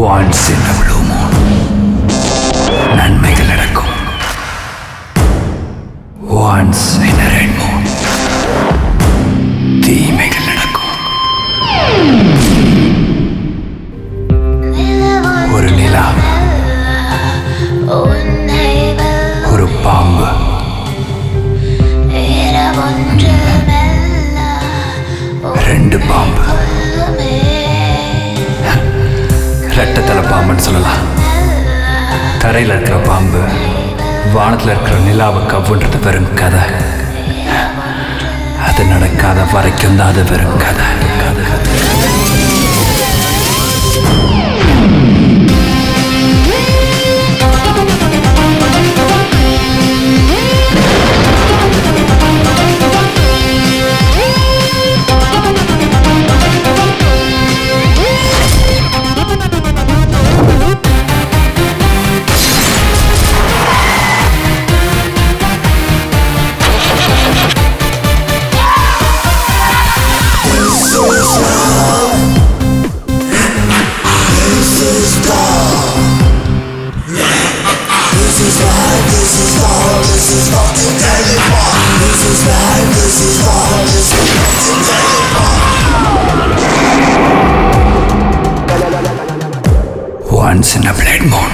once in a blue moon நன்மைகள் நடக்கும். Once in a red moon. தீமைகள் நடக்கும். ஒரு நிலா ஒரு பாம்பு ரெண்டு பாம்பு. ரெட்டத்தலை பாம்புன்னு சொல்லலாம். தரையில் இருக்கிற பாம்பு வானத்தில் இருக்கிற நிலாவை கவ்வுன்றது வெறும் கதை. அது நடக்காத வரைக்கும் தான் அது வெறும் கதை. Once in a blood moon.